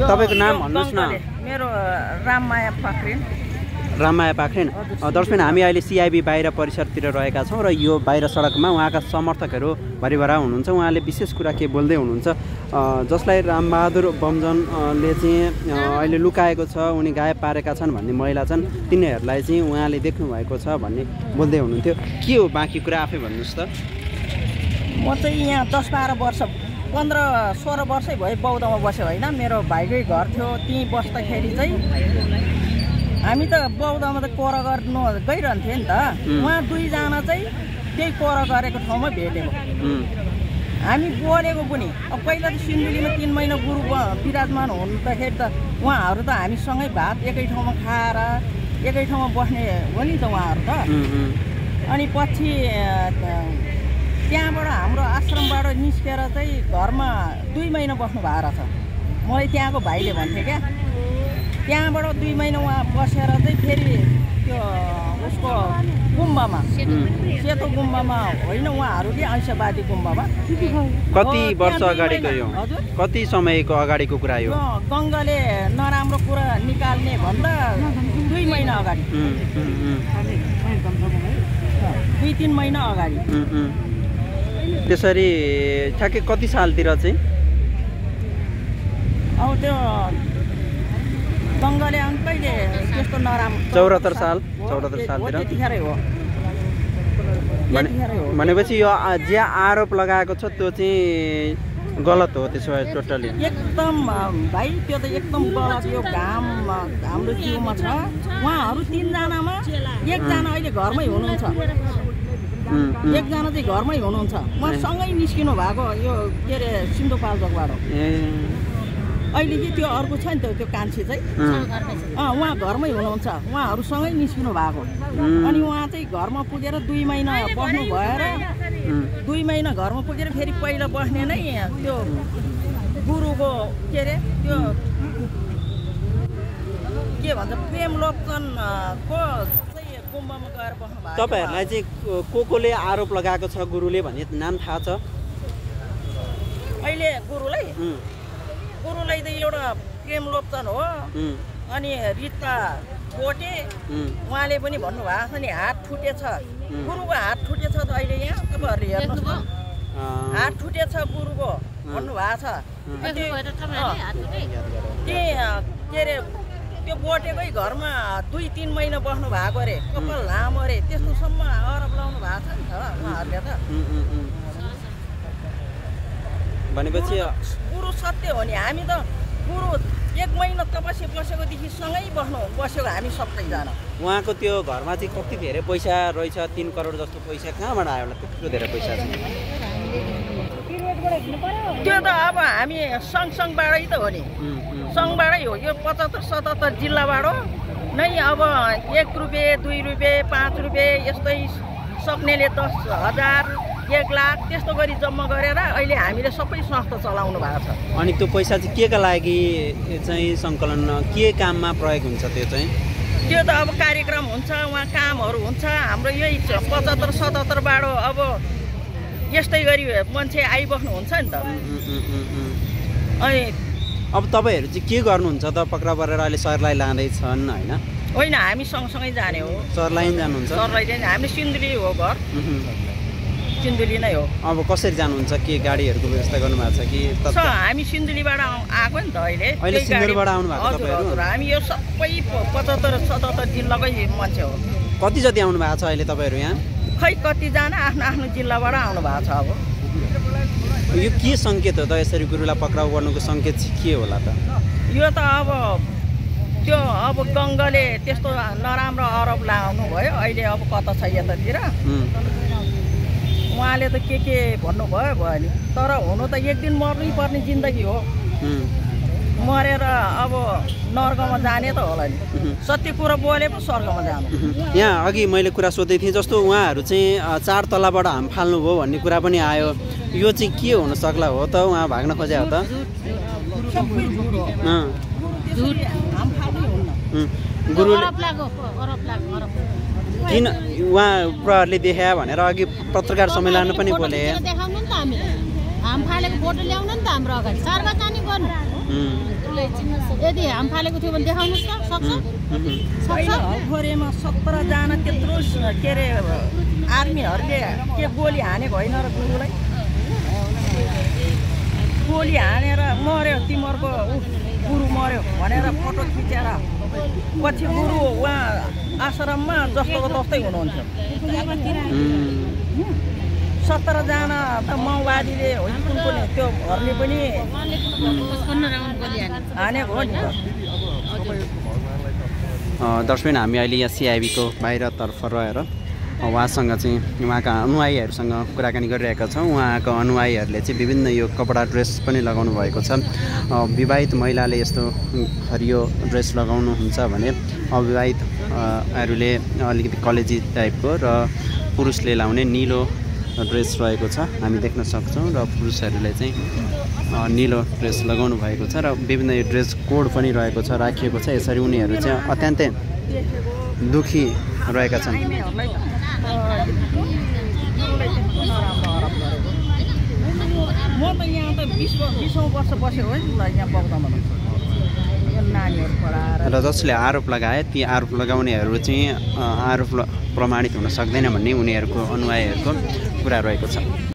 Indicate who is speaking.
Speaker 1: तपाईँको नाम भन्नुहोस् न।
Speaker 2: मेरो राममाया फक्रिन
Speaker 1: राममाया पाख्रेन। दर्शक हामी अहिले सिआइबी बाहिर परिसरतिर रहेका छौँ र यो बाहिर सडकमा उहाँका समर्थकहरू भरिभरा हुनुहुन्छ। उहाँले विशेष कुरा के बोल्दै हुनुहुन्छ? जसलाई रामबहादुर बमजनले चाहिँ अहिले लुकाएको छ उनी गायब पारेका छन् भन्ने महिला छन् तिनीहरूलाई चाहिँ उहाँले देख्नुभएको छ भन्ने बोल्दै हुनुहुन्थ्यो। के हो बाँकी कुरा आफै भन्नुहोस् त।
Speaker 2: म चाहिँ यहाँ दस बाह्र वर्ष पन्ध्र सोह्र वर्षै भयो बौद्धमा बस्यो होइन। मेरो भाइकै घर थियो त्यहीँ बस्दाखेरि चाहिँ हामी त बौद्धमा त कोर गर्नु गइरहन्थ्यो नि त. उहाँ दुईजना चाहिँ त्यही कोर गरेको ठाउँमा भेटेको। हामी बोलेको पनि। अब पहिला त सिन्धुलीमा तिन महिना गुरु विराजमान हुँदाखेरि त उहाँहरू त हामीसँगै भात एकै ठाउँमा खाएर एकै ठाउँमा बस्ने हो नि त उहाँहरू त। अनि पछि त्यहाँबाट हाम्रो आश्रमबाट निस्केर चाहिँ घरमा दुई महिना बस्नु भएको रहेछ मलाई त्यहाँको भाइले भन्थे क्या। त्यहाँबाट दुई महिना उहाँ बसेर चाहिँ फेरि त्यो उसको गुम्बामा सेतो गुम्बामा होइन उहाँहरूले अंशवादी गुम्बामा।
Speaker 1: कति वर्ष अगाडिको यो? कति समयको अगाडिको कुरा यो?
Speaker 2: गङ्गाले नराम्रो कुरा निकाल्ने भन्दा दुई महिना अगाडि। दुई तिन महिना अगाडि।
Speaker 1: त्यसरी ठ्याक्कै कति सालतिर चाहिँ?
Speaker 2: अब त्यो गङ्गाले अनि कहिले त्यस्तो नराम्रो
Speaker 1: चौरात्तर साल चौरात्तर सालतिर। भनेपछि यो जे आरोप लगाएको छ त्यो चाहिँ गलत हो त्यसो भए टोटली
Speaker 2: एकदम भाइ त्यो त एकदम गलत। यो घाम हाम्रो जिउमा छ। उहाँहरू तिनजनामा एकजना अहिले घरमै हुनुहुन्छ। एकजना चाहिँ घरमै हुनुहुन्छ। उहाँ सँगै निस्किनु भएको यो के अरे सिन्धुपाल्चोकबाट अहिले चाहिँ त्यो अर्को छ नि त त्यो कान्छी चाहिँ। अँ। उहाँ घरमै हुनुहुन्छ। उहाँहरू सँगै निस्किनु भएको। अनि उहाँ चाहिँ घरमा पुगेर दुई महिना बस्नु भएर दुई महिना घरमा पुगेर फेरि पहिला बस्ने नै त्यो गुरुको के अरे त्यो के भन्छ प्रेम लोकचन गएर बस्नु
Speaker 1: तपाईँहरूलाई चाहिँ को- कोले आरोप लगाएको छ गुरुले भन्ने नाम थाहा छ?
Speaker 2: अहिले गुरुलाई? गुरुलाई त एउटा प्रेम लोकचन हो। अनि रिता गोटे उहाँले पनि भन्नुभएको छ नि हात फुटेछ. गुरुको हात फुटेछ त अहिले यहाँ? तपाईँहरूले हेर्नुहोस् हात फुटेछ गुरुको भन्नुभएको छ। के अरे त्यो बोटेकै घरमा दुई तिन महिना बस्नु भएको अरे। कपाल लामो अरे। त्यस्तोसम्म आरोप लाउनु भएको छ नि त उहाँहरूले त।
Speaker 1: भनेपछि
Speaker 2: गुरु सत्य हो नि। हामी त गुरु एक महिना तपस्या बसेकोदेखि सँगै बस्नु बसेको हामी सबैजना।
Speaker 1: उहाँको त्यो घरमा चाहिँ कति धेरै पैसा रहेछ? तिन करोड जस्तो पैसा कहाँबाट आयो होला? त्यत्रो धेरै पैसा चाहिँ
Speaker 2: त्यो त अब हामी सङ्घ सङ्घबाटै त हो नि। सङ्घबाटै हो। यो पचहत्तर सतहत्तर जिल्लाबाट नै अब एक रुपियाँ दुई रुपियाँ पाँच रुपियाँ यस्तै सक्नेले दस हजार एक लाख त्यस्तो गरी जम्मा गरेर अहिले हामीले सबै संस्था चलाउनु भएको छ।
Speaker 1: अनि त्यो पैसा चाहिँ के का लागि चाहिँ सङ्कलन के काममा प्रयोग हुन्छ त्यो चाहिँ?
Speaker 2: त्यो त अब कार्यक्रम हुन्छ उहाँ कामहरू हुन्छ हाम्रो यही पचहत्तर सतहत्तरबाट अब यस्तै गरी मान्छे आइबस्नु हुन्छ नि त। अनि
Speaker 1: अब तपाईँहरू चाहिँ के गर्नुहुन्छ त? पक्रा परेर अहिले सरलाई लाँदैछन् होइन?
Speaker 2: होइन हामी सँगसँगै जाने हो।
Speaker 1: सरलाई जानुहुन्छ?
Speaker 2: सरलाई चाहिँ हामी सिन्धुली हो घर। सिन्धुली नै हो।
Speaker 1: अब कसरी जानुहुन्छ? के गाडीहरूको व्यवस्था गर्नुभएको छ? कि
Speaker 2: हामी सिन्धुलीबाट आएको नि त अहिले।
Speaker 1: सिन्धुलीबाट आउनु भएको
Speaker 2: हामी यो सबै पचहत्तर सतहत्तर जिल्लाकै मान्छे हो।
Speaker 1: कति जति आउनु भएको छ अहिले तपाईँहरू यहाँ?
Speaker 2: खै कतिजना आफ्नो आफ्नो जिल्लाबाट आउनु भएको छ अब?
Speaker 1: यो के सङ्केत हो त यसरी गुरुलाई पक्राउ गर्नुको सङ्केत चाहिँ के होला त?
Speaker 2: यो त अब त्यो अब गङ्गाले त्यस्तो नराम्रो आरोप लगाउनु भयो। अहिले अब कता छ यतातिर? उहाँले त के के भन्नुभयो भयो नि? तर हुनु त एक दिन मर्नै पर्ने जिन्दगी हो। मरेर अब नर्कमा जाने त होला नि। सत्य कुरो बोले पो स्वर्गमा जानु।
Speaker 1: यहाँ अघि मैले कुरा सोध्दै थिएँ जस्तो उहाँहरू चाहिँ चार तलाबाट हाम फाल्नुभयो भन्ने कुरा पनि आयो। यो चाहिँ के हुन सक्ला हो त? उहाँ भाग्न खोजे हो त? गुरुले किन उहाँ प्रहरले देखायो भनेर अघि पत्रकार सम्मेलनमा पनि बोले।
Speaker 3: देखाउनु नि त हामीले। हाम फालेको फोटो ल्याउनु नि त हाम्रो अगाडि। सार्वजनिक गर्नु। यदि हाम फालेको थियो भने देखाउनुहोस् त सक्छ? सक्छ?
Speaker 2: हलखोरेमा सत्रजना त्यत्रो के अरे आर्मीहरूले के गोली हानेको होइन र गुरुलाई? गोली हानेर मऱ्यो तिमीहरूको गुरु मऱ्यो भनेर फोटो खिचेर पछि गुरु उहाँ आश्रममा जस्तोको तस्तै हुनुहुन्थ्यो। सत्रजना त माओवादीले होइन त्यो घरले पनि हानेको हो नि
Speaker 1: दर्शक हामी अहिले यहाँ सिआइबीको बाहिरतर्फ रहेर उहाँसँग चाहिँ उहाँका अनुयायीहरूसँग कुराकानी गरिरहेका छौँ। उहाँको अनुयायीहरूले चाहिँ विभिन्न यो कपडा ड्रेस पनि लगाउनु भएको छ। विवाहित महिलाले यस्तो हरियो ड्रेस लगाउनुहुन्छ भने अविवाहितहरूले अलिकति कलेजी टाइपको र पुरुषले लाउने निलो ड्रेस रहेको छ। हामी देख्न सक्छौँ र पुरुषहरूले चाहिँ निलो ड्रेस लगाउनु भएको छ र विभिन्न यो ड्रेस कोड पनि रहेको छ राखिएको छ। यसरी उनीहरू चाहिँ अत्यन्तै दुखी रहेका छन्।
Speaker 2: म त यहाँ त बिस बिसौँ वर्ष बसेको यहाँ बग्दामा
Speaker 1: र जसले आरोप लगाए ती आरोप लगाउनेहरू चाहिँ आरोप प्रमाणित हुन सक्दैन भन्ने उनीहरूको अनुयायीहरूको कुरा रहेको छ।